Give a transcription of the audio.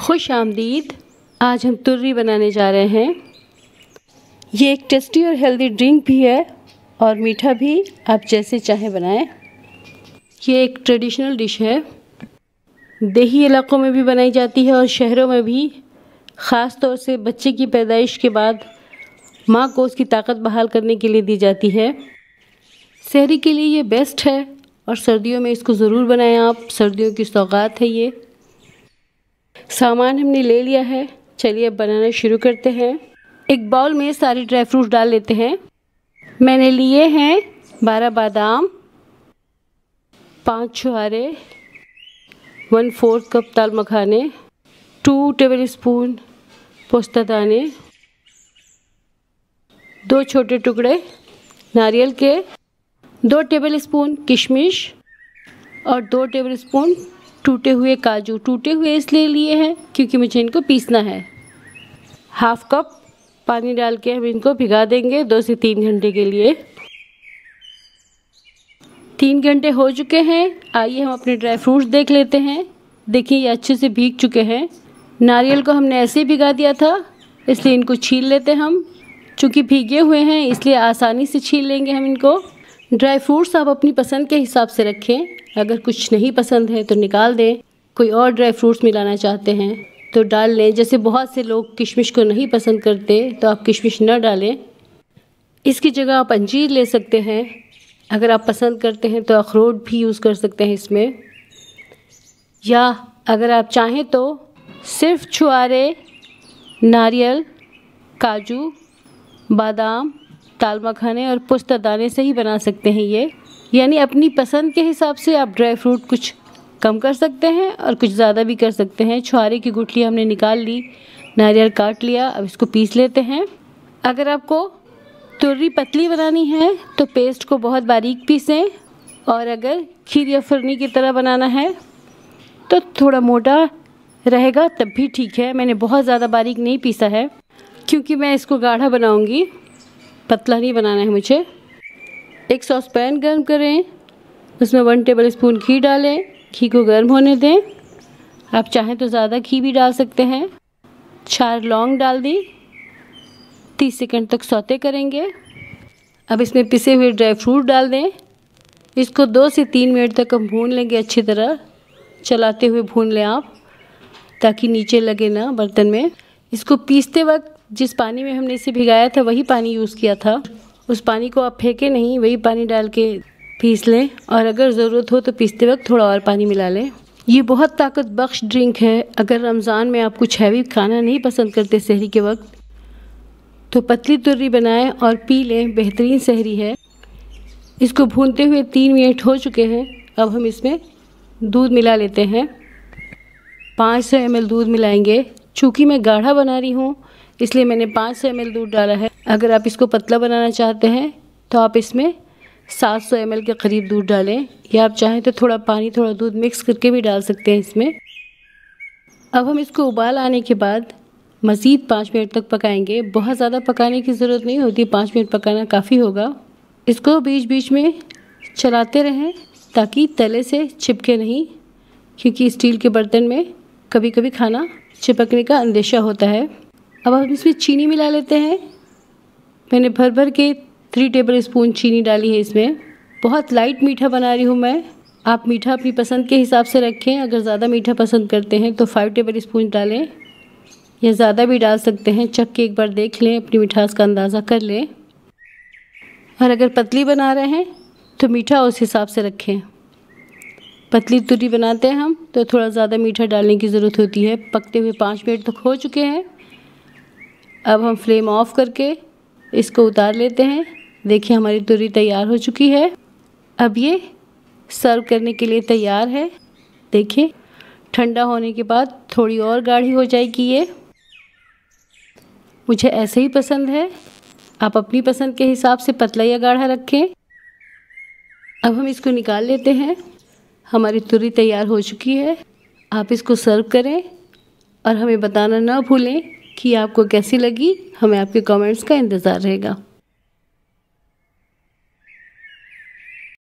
खुश आमदीद, आज हम तुर्री बनाने जा रहे हैं। ये एक टेस्टी और हेल्दी ड्रिंक भी है और मीठा भी, आप जैसे चाहें बनाएँ। ये एक ट्रेडिशनल डिश है। देही इलाकों में भी बनाई जाती है और शहरों में भी, ख़ास तौर से बच्चे की पैदाइश के बाद माँ को उसकी ताकत बहाल करने के लिए दी जाती है। शहरी के लिए ये बेस्ट है और सर्दियों में इसको ज़रूर बनाएँ आप। सर्दियों की सौगात है ये। सामान हमने ले लिया है। चलिए अब बनाना शुरू करते हैं। एक बाउल में सारे ड्राई फ्रूट डाल लेते हैं। मैंने लिए हैं बारह बादाम, पाँच छुहारे, वन फोर्थ कप दाल मखाने, टू टेबल स्पून पोस्ता दाने, दो छोटे टुकड़े नारियल के, दो टेबल स्पून किशमिश और दो टेबल स्पून टूटे हुए काजू टूटे हुए इसलिए लिए हैं क्योंकि मुझे इनको पीसना है। हाफ़ कप पानी डाल के हम इनको भिगा देंगे दो से तीन घंटे के लिए। तीन घंटे हो चुके हैं। आइए हम अपने ड्राई फ्रूट्स देख लेते हैं। देखिए, ये अच्छे से भीग चुके हैं। नारियल को हमने ऐसे ही भिगा दिया था, इसलिए इनको छील लेते हम। चूँकि भीगे हुए हैं, इसलिए आसानी से छील लेंगे हम इनको। ड्राई फ्रूट्स आप अपनी पसंद के हिसाब से रखें। अगर कुछ नहीं पसंद है तो निकाल दें। कोई और ड्राई फ्रूट्स मिलाना चाहते हैं तो डाल लें। जैसे बहुत से लोग किशमिश को नहीं पसंद करते तो आप किशमिश न डालें। इसकी जगह आप अंजीर ले सकते हैं। अगर आप पसंद करते हैं तो अखरोट भी यूज़ कर सकते हैं इसमें। या अगर आप चाहें तो सिर्फ़ छुआरे, नारियल, काजू, बादाम ताल मखाने और पुस्ता दाने से ही बना सकते हैं ये। यानी अपनी पसंद के हिसाब से आप ड्राई फ्रूट कुछ कम कर सकते हैं और कुछ ज़्यादा भी कर सकते हैं। छुआरे की गुठली हमने निकाल ली, नारियल काट लिया, अब इसको पीस लेते हैं। अगर आपको तुर्री पतली बनानी है तो पेस्ट को बहुत बारीक पीसें और अगर खीर या फरनी की तरह बनाना है तो थोड़ा मोटा रहेगा, तब भी ठीक है। मैंने बहुत ज़्यादा बारीक नहीं पीसा है, क्योंकि मैं इसको गाढ़ा बनाऊँगी। पतला नहीं बनाना है मुझे। एक सॉस पैन गर्म करें। उसमें वन टेबल स्पून घी डालें। घी को गर्म होने दें। आप चाहें तो ज़्यादा घी भी डाल सकते हैं। चार लौंग डाल दी। तीस सेकंड तक सौते करेंगे। अब इसमें पिसे हुए ड्राई फ्रूट डाल दें। इसको दो से तीन मिनट तक हम भून लेंगे अच्छी तरह। चलाते हुए भून लें आप, ताकि नीचे लगे ना बर्तन में। इसको पीसते वक्त जिस पानी में हमने इसे भिगाया था, वही पानी यूज़ किया था। उस पानी को आप फेंके नहीं, वही पानी डाल के पीस लें और अगर ज़रूरत हो तो पीसते वक्त थोड़ा और पानी मिला लें। ये बहुत ताकत बख्श ड्रिंक है। अगर रमज़ान में आप कुछ हैवी खाना नहीं पसंद करते शहरी के वक्त तो पतली तुर्री बनाएँ और पी लें। बेहतरीन शहरी है। इसको भूनते हुए तीन मिनट हो चुके हैं। अब हम इसमें दूध मिला लेते हैं। पाँच सौ एम दूध मिलाएँगे। चूँकि मैं गाढ़ा बना रही हूँ इसलिए मैंने पाँच सौ एम दूध डाला है। अगर आप इसको पतला बनाना चाहते हैं तो आप इसमें सात सौ एम के करीब दूध डालें। या आप चाहें तो थोड़ा पानी, थोड़ा दूध मिक्स करके भी डाल सकते हैं इसमें। अब हम इसको उबाल आने के बाद मज़ीद पाँच मिनट तक पकाएँगे। बहुत ज़्यादा पकाने की ज़रूरत नहीं होती, पाँच मिनट पकाना काफ़ी होगा। इसको बीच बीच में चलाते रहें, ताकि तले से चिपके नहीं, क्योंकि स्टील के बर्तन में कभी कभी खाना चिपकने का अंदेशा होता है। अब हम इसमें चीनी मिला लेते हैं। मैंने भर भर के थ्री टेबल स्पून चीनी डाली है इसमें। बहुत लाइट मीठा बना रही हूँ मैं। आप मीठा अपनी पसंद के हिसाब से रखें। अगर ज़्यादा मीठा पसंद करते हैं तो फाइव टेबल स्पून डालें। या ज़्यादा भी डाल सकते हैं। चख के एक बार देख लें। अपनी मिठास का अंदाज़ा कर लें। और अगर पतली बना रहे हैं तो मीठा उस हिसाब से रखें। पतली तुरी बनाते हैं हम तो थोड़ा ज़्यादा मीठा डालने की ज़रूरत होती है। पकते हुए पाँच मिनट तक हो चुके हैं। अब हम फ्लेम ऑफ़ करके इसको उतार लेते हैं। देखिए हमारी तुरी तैयार हो चुकी है। अब ये सर्व करने के लिए तैयार है। देखिए, ठंडा होने के बाद थोड़ी और गाढ़ी हो जाएगी ये। मुझे ऐसे ही पसंद है। आप अपनी पसंद के हिसाब से पतला या गाढ़ा रखें। अब हम इसको निकाल लेते हैं। हमारी तुरी तैयार हो चुकी है। आप इसको सर्व करें और हमें बताना ना भूलें। कि आपको कैसी लगी हमें आपके कमेंट्स का इंतज़ार रहेगा।